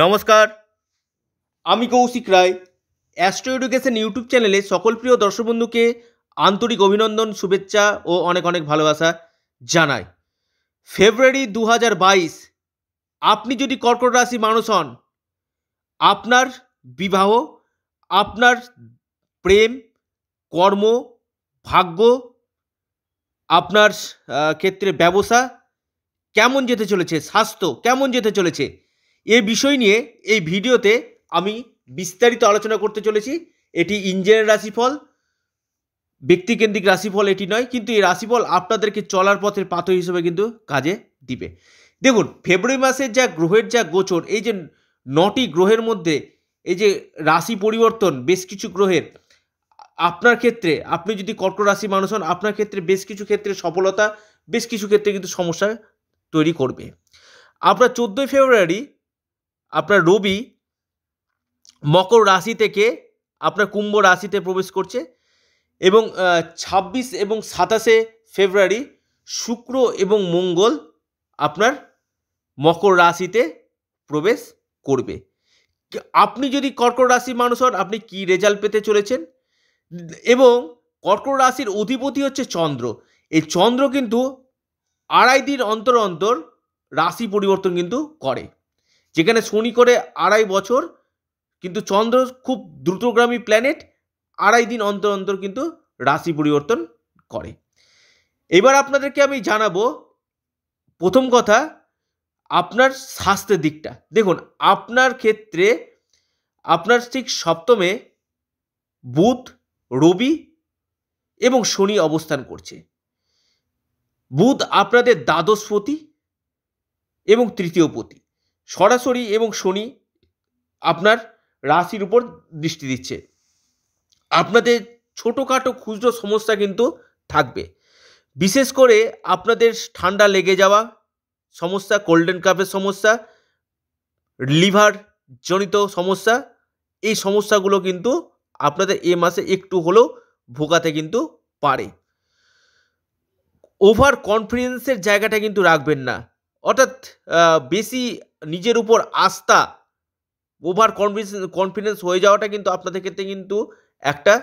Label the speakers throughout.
Speaker 1: নমস্কার। আমি Kaushik Roy Astro Education YouTube চ্যানেলে সকল প্রিয় দর্শক বন্ধুকে আন্তরিক অভিনন্দন, শুভেচ্ছা ও অনেক অনেক ভালোবাসা জানাই। ফেব্রুয়ারি দু বাইশ, আপনি যদি কর্কট রাশি মানুষ হন, আপনার বিবাহ, আপনার প্রেম, কর্ম, ভাগ্য, আপনার ক্ষেত্রে ব্যবসা কেমন যেতে চলেছে, স্বাস্থ্য কেমন যেতে চলেছে এ বিষয় নিয়ে এই ভিডিওতে আমি বিস্তারিত আলোচনা করতে চলেছি। এটি ইঞ্জিনের রাশিফল, ব্যক্তিকেন্দ্রিক রাশিফল এটি নয়, কিন্তু এই রাশিফল আপনাদেরকে চলার পথের পাথর হিসেবে কিন্তু কাজে দিবে। দেখুন, ফেব্রুয়ারি মাসের যা গ্রহের যা গোচর, এই যে নটি গ্রহের মধ্যে এই যে রাশি পরিবর্তন, বেশ কিছু গ্রহের, আপনার ক্ষেত্রে, আপনি যদি কর্কট রাশি মানুষ হন, আপনার ক্ষেত্রে বেশ কিছু ক্ষেত্রে সফলতা, বেশ কিছু ক্ষেত্রে কিন্তু সমস্যা তৈরি করবে। আপনার চোদ্দোই ফেব্রুয়ারি আপনার রবি মকর রাশি থেকে আপনার কুম্ভ রাশিতে প্রবেশ করছে এবং ছাব্বিশ এবং সাতাশে ফেব্রুয়ারি শুক্র এবং মঙ্গল আপনার মকর রাশিতে প্রবেশ করবে। আপনি যদি কর্কট রাশির মানুষ হন, আপনি কি রেজাল্ট পেতে চলেছেন? এবং কর্কট রাশির অধিপতি হচ্ছে চন্দ্র। এই চন্দ্র কিন্তু আড়াই দিন অন্তর অন্তর রাশি পরিবর্তন কিন্তু করে। যেখানে শনি করে আড়াই বছর, কিন্তু চন্দ্র খুব দ্রুতগ্রামী প্ল্যানেট আড়াই দিন অন্তর অন্তর কিন্তু রাশি পরিবর্তন করে। এবার আপনাদেরকে আমি জানাব, প্রথম কথা, আপনার স্বাস্থ্যের দিকটা। দেখুন, আপনার ক্ষেত্রে, আপনার ঠিক সপ্তমে বুধ, রবি এবং শনি অবস্থান করছে। বুধ আপনাদের দ্বাদশপতি এবং তৃতীয় পতি। সরাসরি এবং শনি আপনার রাশির উপর দৃষ্টি দিচ্ছে। আপনাদের ছোটোখাটো খুচরো সমস্যা কিন্তু থাকবে। বিশেষ করে আপনাদের ঠান্ডা লেগে যাওয়া সমস্যা গোল্ডেন কাপের সমস্যা লিভার জনিত সমস্যা, এই সমস্যাগুলো কিন্তু আপনাদের এ মাসে একটু হলেও ভোগাতে কিন্তু পারে। ওভার কনফিডেন্সের জায়গাটা কিন্তু রাখবেন না। অর্থাৎ বেশি নিজের উপর আস্থা ওভার কনফিডেন্স কনফিডেন্স হয়ে যাওয়াটা কিন্তু আপনাদের ক্ষেত্রে কিন্তু একটা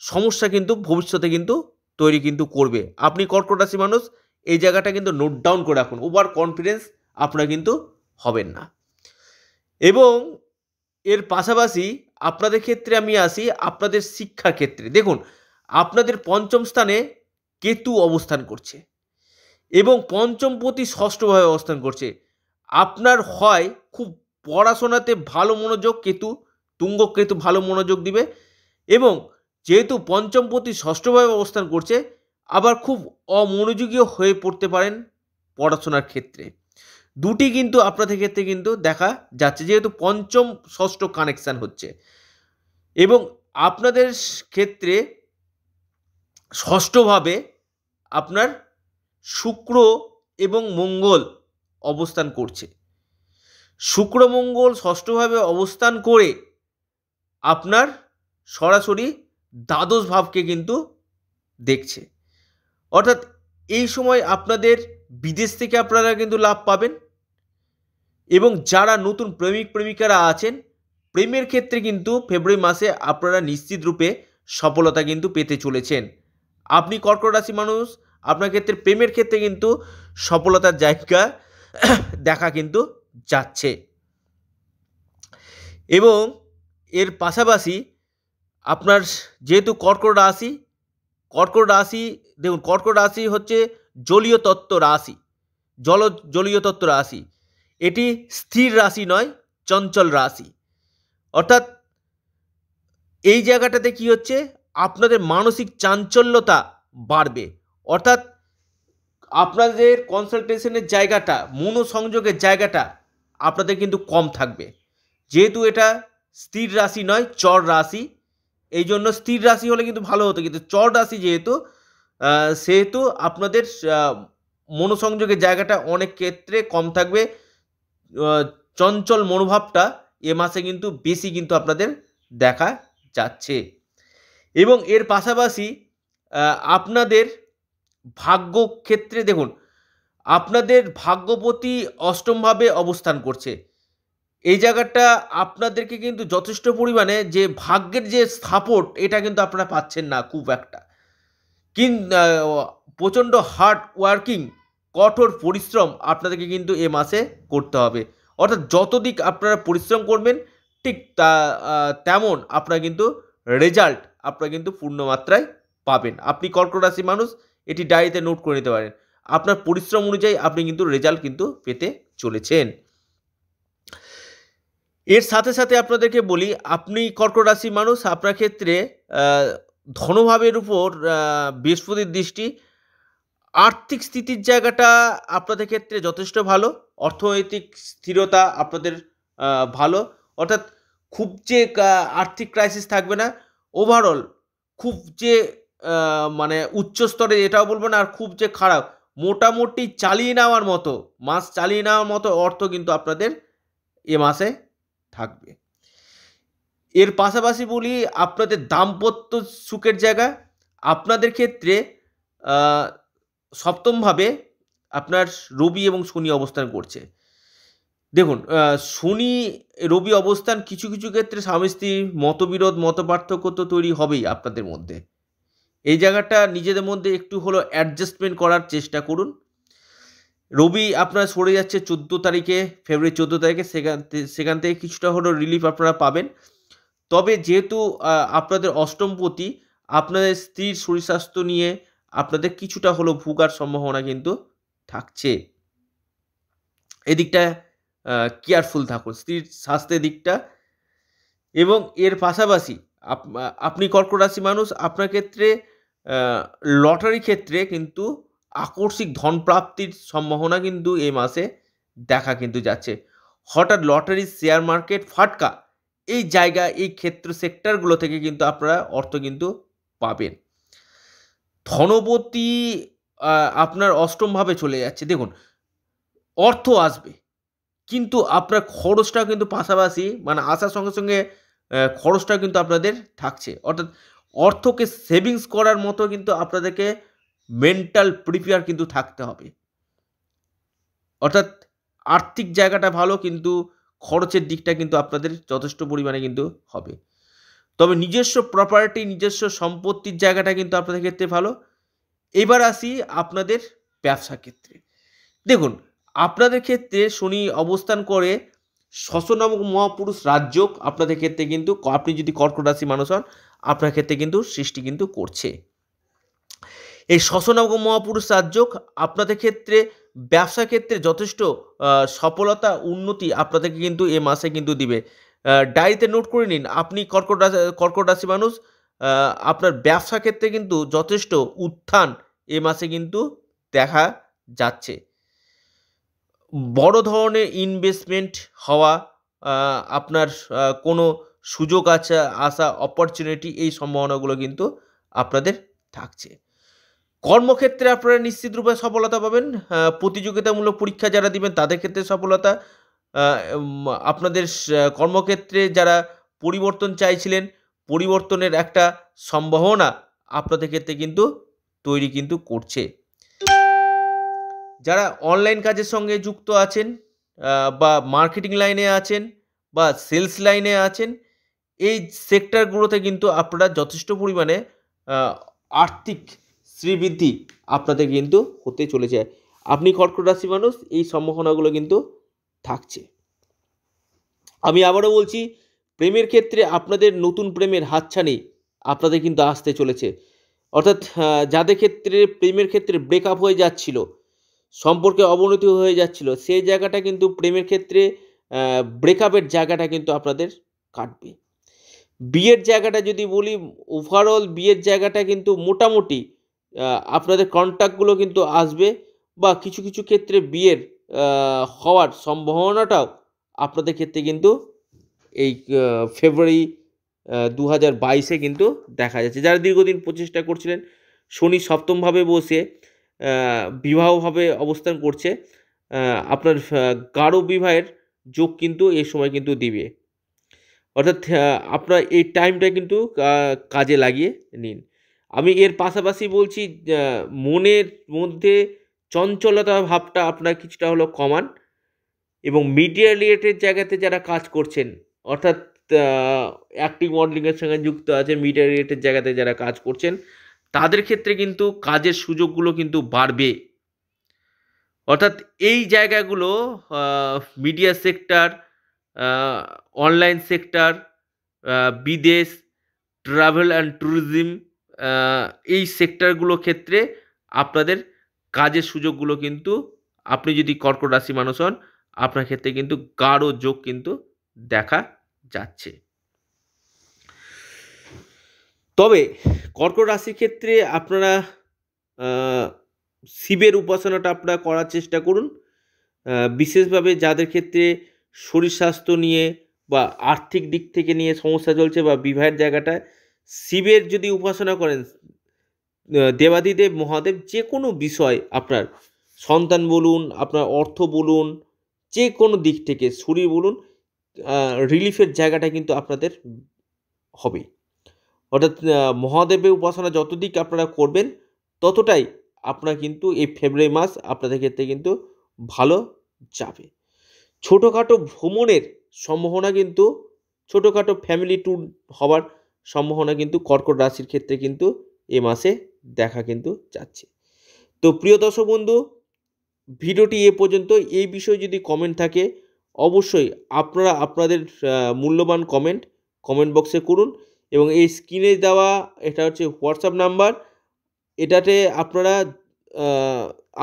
Speaker 1: সমস্যা কিন্তু ভবিষ্যতে কিন্তু তৈরি কিন্তু করবে। আপনি কর্কট রাশি মানুষ, এই জায়গাটা কিন্তু নোট ডাউন করে রাখুন। ওভার কনফিডেন্স আপনার কিন্তু হবেন না। এবং এর পাশাপাশি আপনাদের ক্ষেত্রে আমি আসি, আপনাদের শিক্ষার ক্ষেত্রে দেখুন, আপনাদের পঞ্চম স্থানে কেতু অবস্থান করছে। এবং পঞ্চম প্রতি ষষ্ঠভাবে অবস্থান করছে। আপনার হয় খুব পড়াশোনাতে ভালো মনোযোগ, কেতু তুঙ্গ কেতু ভালো মনোযোগ দিবে এবং যেহেতু পঞ্চম প্রতি ষষ্ঠভাবে অবস্থান করছে, আবার খুব অমনোযোগীও হয়ে পড়তে পারেন পড়াশোনার ক্ষেত্রে। দুটি কিন্তু আপনাদের ক্ষেত্রে কিন্তু দেখা যাচ্ছে যেহেতু পঞ্চম ষষ্ঠ কানেকশান হচ্ছে এবং আপনাদের ক্ষেত্রে ষষ্ঠভাবে আপনার শুক্র এবং মঙ্গল অবস্থান করছে। শুক্র, মঙ্গল ষষ্ঠভাবে অবস্থান করে আপনার সরাসরি দ্বাদশ ভাবকে কিন্তু দেখছে। অর্থাৎ এই সময় আপনাদের বিদেশ থেকে আপনারা কিন্তু লাভ পাবেন এবং যারা নতুন প্রেমিক, প্রেমিকারা আছেন, প্রেমের ক্ষেত্রে কিন্তু ফেব্রুয়ারি মাসে আপনারা নিশ্চিত রূপে সফলতা কিন্তু পেতে চলেছেন। আপনি কর্কট রাশি মানুষ আপনার ক্ষেত্রে প্রেমের ক্ষেত্রে কিন্তু সফলতার জায়গা দেখা কিন্তু যাচ্ছে। এবং এর পাশাপাশি আপনার যেহেতু কর্কট রাশি কর্কট রাশি, দেখুন, কর্কট রাশি হচ্ছে জলীয় তত্ত্ব রাশি, জল, জলীয় তত্ত্ব রাশি। এটি স্থির রাশি নয়, চঞ্চল রাশি। অর্থাৎ এই জায়গাটাতে কি হচ্ছে? আপনাদের মানসিক চাঞ্চল্যতা বাড়বে। অর্থাৎ আপনাদের কনসালটেশনের জায়গাটা, মনোসংযোগের জায়গাটা আপনাদের কিন্তু কম থাকবে। যেহেতু এটা স্থির রাশি নয়, চর রাশি এই জন্য স্থির রাশি হলে কিন্তু ভালো হতো। কিন্তু চর রাশি যেহেতু সেহেতু আপনাদের মনোসংযোগের জায়গাটা অনেক ক্ষেত্রে কম থাকবে। চঞ্চল মনোভাবটা এ মাসে কিন্তু বেশি কিন্তু আপনাদের দেখা যাচ্ছে। এবং এর পাশাপাশি আপনাদের ভাগ্য ক্ষেত্রে দেখুন, আপনাদের ভাগ্যপতি অষ্টমভাবে অবস্থান করছে। এই জায়গাটা আপনাদেরকে কিন্তু যথেষ্ট পরিমাণে যে ভাগ্যের যে সাপোর্ট এটা কিন্তু আপনারা পাচ্ছেন না খুব একটা। কিন প্রচণ্ড হার্ড ওয়ার্কিং কঠোর পরিশ্রম আপনাদেরকে কিন্তু এ মাসে করতে হবে। অর্থাৎ যত দিক আপনারা পরিশ্রম করবেন, ঠিক তা তেমন আপনারা কিন্তু রেজাল্ট আপনারা কিন্তু পূর্ণ মাত্রায় পাবেন। আপনি কর্কট রাশি মানুষ এটি ডায়েরিতে নোট করে নিতে পারেন। আপনার পরিশ্রম অনুযায়ী আপনি কিন্তু রেজাল্ট কিন্তু পেতে চলেছেন। এর সাথে সাথে আপনাদেরকে বলি, আপনি কর্কট রাশির মানুষ, আপনার ক্ষেত্রে ধনভাবের উপর বৃহস্পতির দৃষ্টি, আর্থিক স্থিতির জায়গাটা আপনাদের ক্ষেত্রে যথেষ্ট ভালো, অর্থনৈতিক স্থিরতা আপনাদের ভালো। অর্থাৎ খুব যে আর্থিক ক্রাইসিস থাকবে না ওভারঅল খুব যে মানে উচ্চ স্তরে এটাও বলব না, আর খুব যে খারাপ, মোটামুটি চালিয়ে নেওয়ার মতো মাস চালিয়ে নেওয়ার মতো অর্থ কিন্তু আপনাদের এ মাসে থাকবে। এর পাশাপাশি বলি, আপনাদের দাম্পত্য সুখের জায়গা, আপনাদের ক্ষেত্রে সপ্তমভাবে আপনার রবি এবং শনি অবস্থান করছে। দেখুন শনি, রবি অবস্থান কিছু কিছু ক্ষেত্রে স্বামী স্ত্রীর মতবিরোধ মত পার্থক্য তো তৈরি হবেই আপনাদের মধ্যে। এই জায়গাটা নিজেদের মধ্যে একটু হলো অ্যাডজাস্টমেন্ট করার চেষ্টা করুন। রবি আপনার সরে যাচ্ছে চোদ্দ তারিখে ফেব্রুয়ারি চোদ্দ তারিখে, সেখান সেখান থেকে কিছুটা হলো রিলিফ আপনারা পাবেন। তবে যেহেতু আপনাদের অষ্টমপতি আপনাদের স্ত্রীর শরীর স্বাস্থ্য নিয়ে আপনাদের কিছুটা হলো ভুগার সম্ভাবনা কিন্তু থাকছে। এদিকটা কেয়ারফুল থাকুন, স্ত্রীর স্বাস্থ্যের দিকটা। এবং এর পাশাপাশি আপনি কর্কট রাশি মানুষ, আপনার ক্ষেত্রে লটারি ক্ষেত্রে কিন্তু আকস্মিক ধন প্রাপ্তির সম্ভাবনা কিন্তু এই মাসে দেখা কিন্তু যাচ্ছে। হঠাৎ লটারি শেয়ার মার্কেট ফাটকা, এই জায়গা, এই ক্ষেত্র সেক্টরগুলো থেকে কিন্তু আপনারা অর্থ কিন্তু পাবেন। ধনপতি আপনার অষ্টমভাবে চলে যাচ্ছে। দেখুন, অর্থ আসবে, কিন্তু আপনার খরচটাও কিন্তু পাশাপাশি মানে আসার সঙ্গে সঙ্গে খরচটাও কিন্তু আপনাদের থাকছে। অর্থাৎ অর্থকে সেভিংস করার মতো কিন্তু আপনাদেরকে মেন্টাল প্রিপেয়ার কিন্তু থাকতে হবে। অর্থাৎ আর্থিক জায়গাটা ভালো কিন্তু খরচের দিকটা কিন্তু আপনাদের যথেষ্ট পরিমাণে কিন্তু হবে। তবে নিজস্ব প্রপার্টি নিজস্ব সম্পত্তির জায়গাটা কিন্তু আপনাদের ক্ষেত্রে ভালো। এবার আসি আপনাদের ব্যবসা ক্ষেত্রে। দেখুন, আপনাদের ক্ষেত্রে শনি অবস্থান করে শশ নামক মহাপুরুষ রাজযোগ আপনাদের ক্ষেত্রে কিন্তু আপনি যদি কর্কট রাশি মানুষ হন, আপনার ক্ষেত্রে কিন্তু সৃষ্টি কিন্তু করছে। এই শশনাগ মহাপুরুষ রাজযোগ আপনাদের ক্ষেত্রে ব্যবসা ক্ষেত্রে যথেষ্ট সফলতা, উন্নতি আপনাদেরকে কিন্তু এ মাসে কিন্তু দিবে। ডায়েরিতে নোট করে নিন, আপনি কর্কট রাশি কর্কট রাশি মানুষ আপনার ব্যবসা ক্ষেত্রে কিন্তু যথেষ্ট উত্থান এ মাসে কিন্তু দেখা যাচ্ছে। বড় ধরনের ইনভেস্টমেন্ট হওয়া আপনার কোনো সুযোগ আছে, আসা অপরচুনিটি এই সম্ভাবনাগুলো কিন্তু আপনাদের থাকছে। কর্মক্ষেত্রে আপনারা নিশ্চিত রূপে সফলতা পাবেন। প্রতিযোগিতামূলক পরীক্ষা যারা দিবেন, তাদের ক্ষেত্রে সফলতা। আপনাদের কর্মক্ষেত্রে যারা পরিবর্তন চাইছিলেন, পরিবর্তনের একটা সম্ভাবনা আপনাদের ক্ষেত্রে কিন্তু তৈরি কিন্তু করছে। যারা অনলাইন কাজের সঙ্গে যুক্ত আছেন বা মার্কেটিং লাইনে আছেন, বা সেলস লাইনে আছেন, এই সেক্টরগুলোতে কিন্তু আপনারা যথেষ্ট পরিমাণে আর্থিক শ্রীবৃদ্ধি আপনাদের কিন্তু হতে চলেছে। আপনি কর্কট রাশি মানুষ, এই সম্ভাবনাগুলো কিন্তু থাকছে। আমি আবারও বলছি, প্রেমের ক্ষেত্রে আপনাদের নতুন প্রেমের হাতছানি আপনাদের কিন্তু আসতে চলেছে। অর্থাৎ যাদের ক্ষেত্রে, প্রেমের ক্ষেত্রে ব্রেকআপ হয়ে যাচ্ছিল সম্পর্কে অবনতি হয়ে যাচ্ছিল। সেই জায়গাটা কিন্তু প্রেমের ক্ষেত্রে ব্রেকআপের জায়গাটা কিন্তু আপনাদের কাটবে। বিয়ের জায়গাটা যদি বলি ওভারঅল বিয়ের জায়গাটা কিন্তু মোটামুটি আপনাদের কন্ট্যাক্টগুলো কিন্তু আসবে বা কিছু কিছু ক্ষেত্রে বিয়ের হওয়ার সম্ভাবনাটাও আপনাদের ক্ষেত্রে কিন্তু এই ফেব্রুয়ারি দু হাজার বাইশে কিন্তু দেখা যাচ্ছে। যারা দীর্ঘদিন প্রচেষ্টা করছিলেন, শনি সপ্তমভাবে বসে বিবাহভাবে অবস্থান করছে। আপনার গাঢ় বিবাহের যোগ কিন্তু এই সময় কিন্তু দিবে। অর্থাৎ আপনার এই টাইমটা কিন্তু কাজে লাগিয়ে নিন। আমি এর পাশাপাশি বলছি মনের মধ্যে চঞ্চলতা ভাবটা আপনার কিছুটা হলো কমান এবং মিডিয়া রিলেটেড জায়গাতে যারা কাজ করছেন, অর্থাৎ অ্যাক্টিং মডেলিংয়ের সঙ্গে যুক্ত আছে মিডিয়া রিলেটেড জায়গাতে যারা কাজ করছেন তাদের ক্ষেত্রে কিন্তু কাজের সুযোগগুলো কিন্তু বাড়বে। অর্থাৎ এই জায়গাগুলো মিডিয়া সেক্টর অনলাইন সেক্টর বিদেশ ট্রাভেল অ্যান্ড ট্যুরিজম এই সেক্টরগুলো ক্ষেত্রে আপনাদের কাজের সুযোগগুলো কিন্তু, আপনি যদি কর্কট রাশি মানুষ হন, আপনার ক্ষেত্রে কিন্তু গাঢ় যোগ কিন্তু দেখা যাচ্ছে। তবে কর্কট রাশির ক্ষেত্রে আপনারা শিবের উপাসনাটা আপনারা করার চেষ্টা করুন। বিশেষভাবে যাদের ক্ষেত্রে শরীর স্বাস্থ্য নিয়ে বা আর্থিক দিক থেকে নিয়ে সমস্যা চলছে বা বিবাহের জায়গাটায়, শিবের যদি উপাসনা করেন দেবাদিদেব, মহাদেব যে কোনো বিষয় আপনার সন্তান বলুন, আপনার অর্থ বলুন যে কোনো দিক থেকে শরীর বলুন রিলিফের জায়গাটা কিন্তু আপনাদের হবে। অর্থাৎ মহাদেবের উপাসনা যত দিক আপনারা করবেন, ততটাই আপনার কিন্তু এই ফেব্রুয়ারি মাস আপনাদের ক্ষেত্রে কিন্তু ভালো যাবে। ছোটোখাটো ভ্রমণের সম্ভাবনা কিন্তু, ছোটোখাটো ফ্যামিলি ট্যুর হওয়ার সম্ভাবনা কিন্তু কর্কট রাশির ক্ষেত্রে কিন্তু এ মাসে দেখা কিন্তু যাচ্ছে। তো প্রিয় দর্শক বন্ধু, ভিডিওটি এ পর্যন্ত। এই বিষয়ে যদি কমেন্ট থাকে, অবশ্যই আপনারা আপনাদের মূল্যবান কমেন্ট কমেন্ট বক্সে করুন। এবং এই স্ক্রিনে দেওয়া এটা হচ্ছে হোয়াটসঅ্যাপ নাম্বার এটাতে আপনারা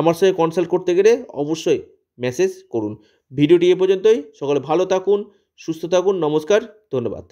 Speaker 1: আমার সঙ্গে কনসাল্ট করতে গেলে অবশ্যই মেসেজ করুন। ভিডিওটি এ পর্যন্তই, সকলে ভালো থাকুন, সুস্থ থাকুন, নমস্কার, ধন্যবাদ।